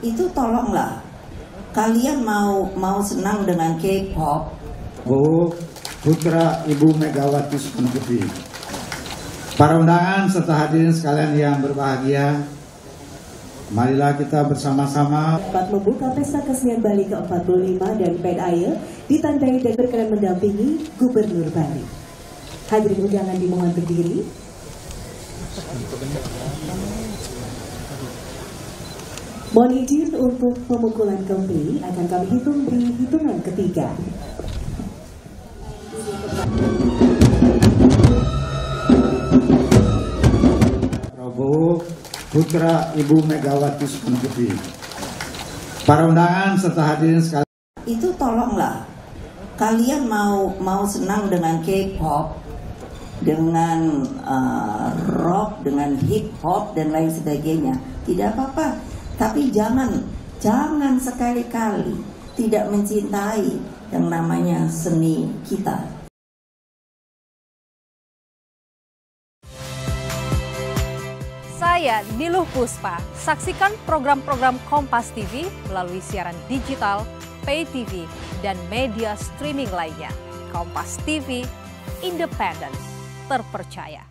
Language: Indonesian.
itu tolonglah kalian mau mau senang dengan K-pop Oh, putra Ibu Megawati Soekarno Putri. Para undangan serta hadirin sekalian yang berbahagia, marilah kita bersama-sama dapat membuka pesta kesenian Bali ke-45 dan Pen Air ditandai dan berkenan mendampingi Gubernur Bali. Hadirin undangan dimohon berdiri. Mohon izin untuk pemukulan kembali akan kami hitung di hitungan ketiga. Prabowo, putra Ibu Megawati Soekarno Putri. Para undangan serta hadirin sekalian, itu tolonglah kalian mau mau senang dengan K-pop dengan uh, rock dengan hip hop dan lain sebagainya tidak apa-apa tapi jangan jangan sekali-kali tidak mencintai yang namanya seni kita Saya Niluh Puspa. Saksikan program-program Kompas TV melalui siaran digital, pay TV, dan media streaming lainnya. Kompas TV, independen, terpercaya.